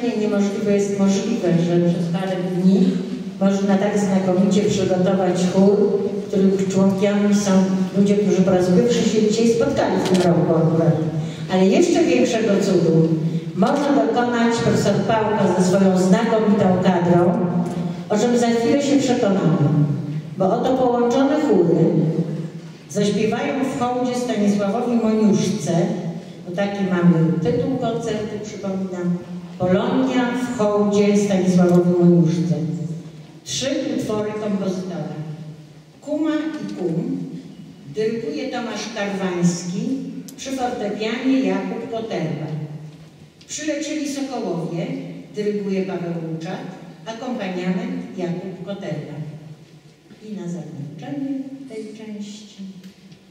absolutnie niemożliwe jest możliwe, że przez parę dni można tak znakomicie przygotować chór, których członkami są ludzie, którzy po raz pierwszy się dzisiaj spotkali w tym roku akurat. Ale jeszcze większego cudu może dokonać profesor Pałka ze swoją znakomitą kadrą, o czym za chwilę się przekonamy. Bo oto połączone chóry zaśpiewają w hołdzie Stanisławowi Moniuszce, bo taki mamy tytuł koncertu, przypominam, Polonia w hołdzie Stanisławowi Moniuszce. Trzy utwory kompozytora. Kuma i Kum dyryguje Tomasz Karwański, przy fortepianie Jakub Koterba. Przylecieli Sokołowie, dyryguje Paweł Łuczak, akompaniament Jakub Koterba. I na zakończenie tej części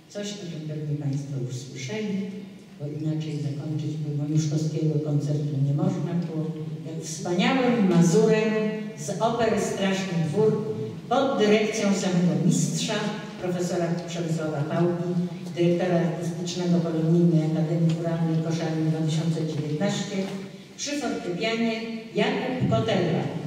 coś, o czym pewnie Państwo już słyszeli, bo inaczej zakończyć Moniuszkowskiego koncertu nie można było, jak wspaniałym mazurem z opery Straszny Dwór pod dyrekcją samego mistrza, profesora Przemysława Pałki, dyrektora artystycznego Polonijnej Akademii Chóralnej Koszalnej 2019 przy fortepianie Jakub Kotela.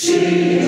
She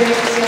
pod dyrekcją